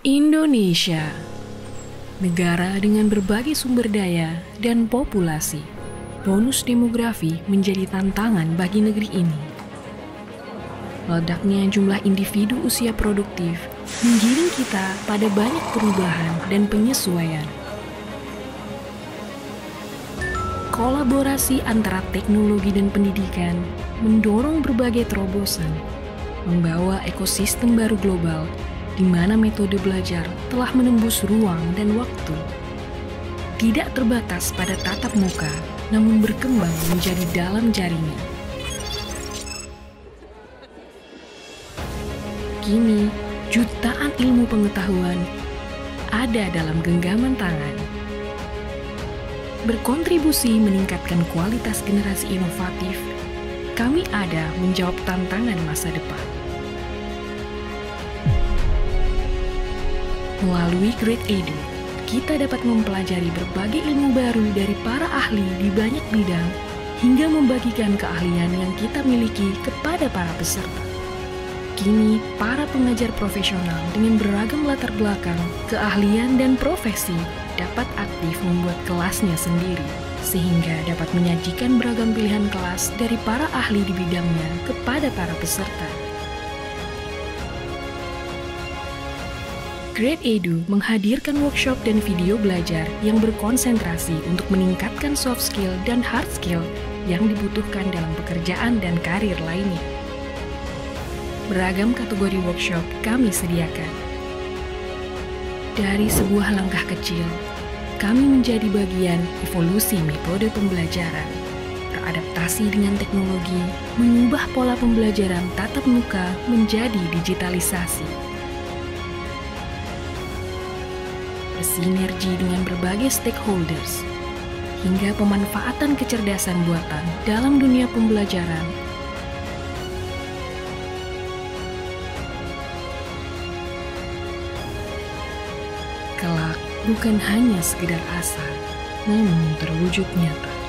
Indonesia, negara dengan berbagai sumber daya dan populasi, bonus demografi menjadi tantangan bagi negeri ini. Ledaknya jumlah individu usia produktif menggiring kita pada banyak perubahan dan penyesuaian. Kolaborasi antara teknologi dan pendidikan mendorong berbagai terobosan, membawa ekosistem baru global di mana metode belajar telah menembus ruang dan waktu. Tidak terbatas pada tatap muka, namun berkembang menjadi dalam jaringan. Kini, jutaan ilmu pengetahuan ada dalam genggaman tangan. Berkontribusi meningkatkan kualitas generasi inovatif, kami ada menjawab tantangan masa depan. Melalui Great Edu, kita dapat mempelajari berbagai ilmu baru dari para ahli di banyak bidang hingga membagikan keahlian yang kita miliki kepada para peserta. Kini, para pengajar profesional dengan beragam latar belakang, keahlian, dan profesi dapat aktif membuat kelasnya sendiri, sehingga dapat menyajikan beragam pilihan kelas dari para ahli di bidangnya kepada para peserta. Great Edu menghadirkan workshop dan video belajar yang berkonsentrasi untuk meningkatkan soft skill dan hard skill yang dibutuhkan dalam pekerjaan dan karir lainnya. Beragam kategori workshop kami sediakan. Dari sebuah langkah kecil, kami menjadi bagian evolusi metode pembelajaran, beradaptasi dengan teknologi, mengubah pola pembelajaran tatap muka menjadi digitalisasi bersinergi dengan berbagai stakeholders, hingga pemanfaatan kecerdasan buatan dalam dunia pembelajaran kelak bukan hanya sekedar asa, namun terwujud nyata.